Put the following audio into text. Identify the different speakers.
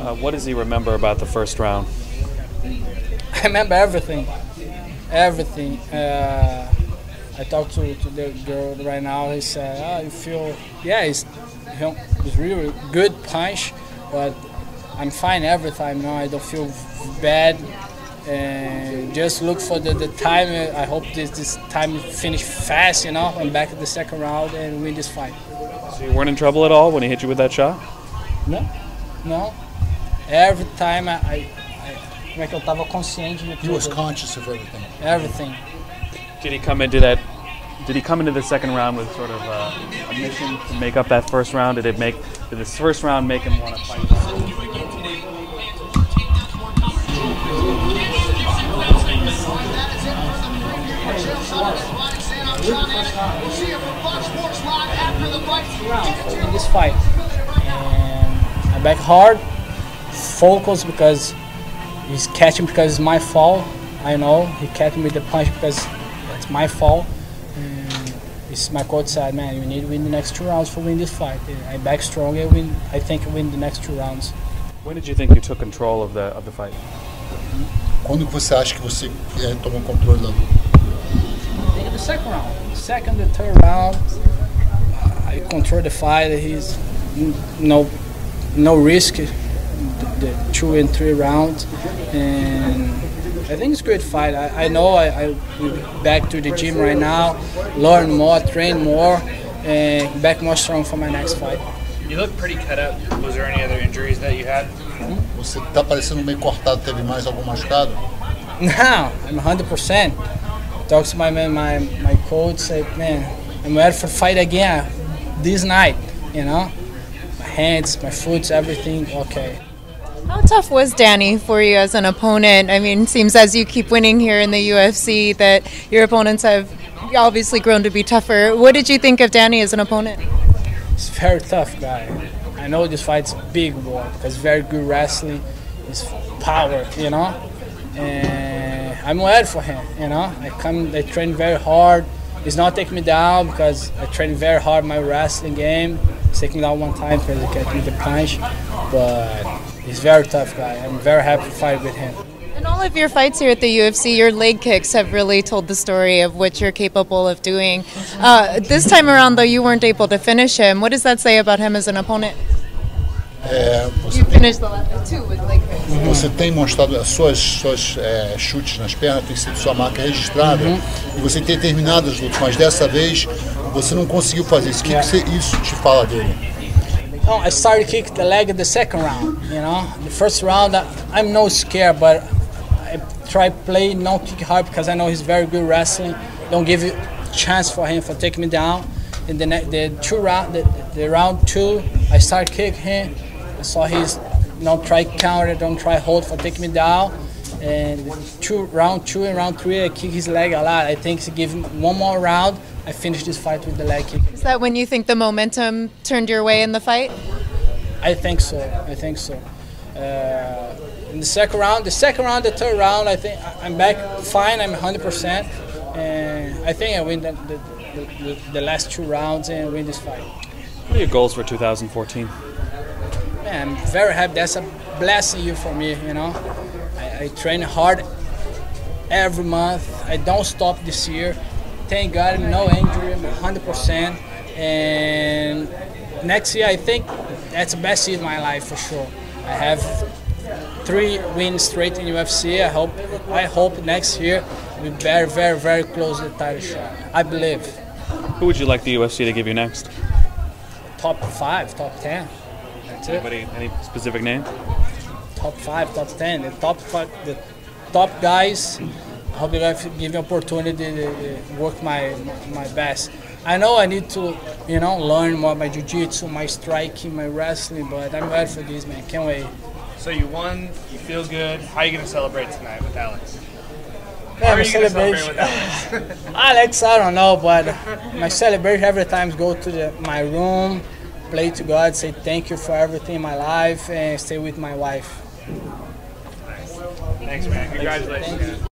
Speaker 1: Uh, what does he remember about the first round?
Speaker 2: I remember everything, everything. Uh, I talked to, to the girl right now. He said, "Oh, you feel? Yeah, it's it's really good punch, but I'm fine every time. No, I don't feel bad. And just look for the, the time. I hope this this time finish fast. You know, I'm back at the second round and win this fight.
Speaker 1: So you weren't in trouble at all when he hit you with that shot?
Speaker 2: No, no. Every time I, I, I como é que eu tava consciente de
Speaker 3: He was conscious of everything.
Speaker 2: Everything.
Speaker 1: Did he come into that? Did he come into the second round with sort of uh, a mission to make up that first round? Did it make? Did this first round make him want to fight?
Speaker 2: in this fight. And I back hard, focus because he's catching because it's my fault. I know he catch me with the punch because it's my fault. And it's my coach said, man, you need to win the next two rounds for win this fight. And I back strong and win. I think I win the next two rounds.
Speaker 1: When did you think you took control of the of the fight?
Speaker 3: Quando que você acha que você é, tomou controle da luta?
Speaker 2: The second round, second, the third round, I control the fight. He's no, no risk. The, the two and three rounds, and I think it's a great fight. I, I know I, I back to the gym right now, learn more, train more, and back more strong for my next fight.
Speaker 4: You look pretty cut up. Was there any other injuries that you had?
Speaker 3: Você tá parecendo meio cortado, teve mais algum machucado?
Speaker 2: Now I'm 100%. Talk to my man, my my coach. Say, man, I'm ready for fight again this night. You know, my hands, my foot, everything okay.
Speaker 5: How tough was Danny for you as an opponent? I mean, seems as you keep winning here in the UFC that your opponents have obviously grown to be tougher. What did you think of Danny as an opponent?
Speaker 2: He's a very tough guy. I know this fight's big boy because very good wrestling, his power, you know. And I'm ready for him, you know. I come, I train very hard. He's not taking me down because I train very hard my wrestling game. He's taking me down one time because he me the punch, but he's very tough guy. I'm very happy to fight with him.
Speaker 5: In all of your fights here at the UFC, your leg kicks have really told the story of what you're capable of doing. Uh, this time around, though, you weren't able to finish him. What does that say about him as an opponent?
Speaker 3: É, você,
Speaker 5: You finished the last two with leg kicks.
Speaker 3: você tem mostrado as suas, suas é, chutes nas pernas, tem sido sua marca registrada e você tem terminado as lutas, mas dessa vez você não conseguiu fazer isso. O que, que você- isso te fala dele?
Speaker 2: No, I started kick the leg in the second round. You know, the first round I, I'm no scared, but I try play no kick hard because I know he's very good wrestling. Don't give you chance for him for taking me down. In the ne- the two round the, the round two, I start kick him. I saw he's don't try counter, don't try hold for taking me down. And two round two and round three, I kick his leg a lot. I think to give him one more round, I finished this fight with the leg kick.
Speaker 5: Is that when you think the momentum turned your way in the fight?
Speaker 2: I think so. I think so. Uh, in the second round, the second round, the third round, I think I- I'm back fine. I'm 100%, and I think I win the, the, the, the last two rounds and win this fight.
Speaker 1: What are your goals for 2014?
Speaker 2: Man, I'm very happy. That's a blessing you for me. You know, I, I train hard every month. I don't stop this year. Thank God, no injury. 100%. And next year, I think that's the best year of my life for sure. I have three wins straight in UFC. I hope. I hope next year we very, very, very close to the title shot. I believe.
Speaker 1: Who would you like the UFC to give you next?
Speaker 2: Top five, top ten. That's it.
Speaker 1: Anybody? Any specific name?
Speaker 2: top five, top ten, the top five, the top guys. I hope you guys give me opportunity to work my my best. I know I need to, you know, learn more my jiu-jitsu, my striking, my wrestling, but I'm ready for this, man. Can't wait.
Speaker 4: So you won. You feel good. How are you going to celebrate tonight with Alex? How
Speaker 2: Man,
Speaker 4: are
Speaker 2: my
Speaker 4: you going to celebrate
Speaker 2: celebration.
Speaker 4: with Alex?
Speaker 2: Alex, I don't know, but my celebration every time is go to the, my room, play to God, say thank you for everything in my life, and stay with my wife.
Speaker 4: Thanks, man. Congratulations.